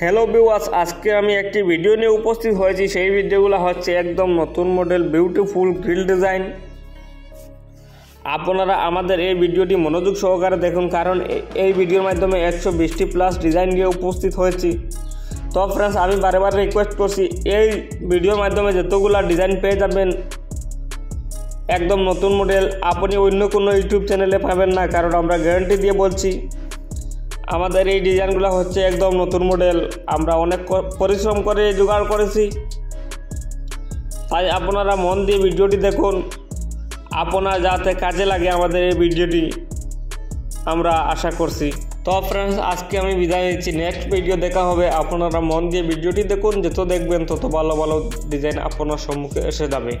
Hello বিওয়াস আজকে আমি একটি ভিডিও নিয়ে উপস্থিত হয়েছি। সেই ভিডিওগুলো হচ্ছে একদম নতুন মডেল বিউটিফুল গ্রিল ডিজাইন আপনারা আমাদের এই ভিডিওটি মনোযোগ সহকারে দেখুন, কারণ এই ভিডিওর মাধ্যমে একশো বিশটি প্লাস ডিজাইন নিয়ে উপস্থিত হয়েছি। তো ফ্রেন্ডস আমি বারে বারে রিকোয়েস্ট করছি, এই ভিডিওর মাধ্যমে যতগুলো ডিজাইন পেয়ে যাবেন, একদম নতুন মডেল আপনি অন্য কোনো ইউটিউব চ্যানেলে পাবেন না, কারণ আমরা গ্যারান্টি দিয়ে বলছি। আমাদের এই ডিজাইনগুলো হচ্ছে একদম নতুন মডেল। আমরা অনেক পরিশ্রম করে জোগাড় করেছি। তাই আপনারা মন দিয়ে ভিডিওটি দেখুন। আপনার যাতে কাজে লাগে আমাদের এই ভিডিওটি, আমরা আশা করছি। তো ফ্রেন্ডস আজকে আমি বিদায় নিচ্ছি। নেক্সট ভিডিও দেখা হবে। আপনারা মন দিয়ে ভিডিওটি দেখুন। যত দেখবেন, তত ভালো ভালো ডিজাইন আপনার সম্মুখে এসে যাবে।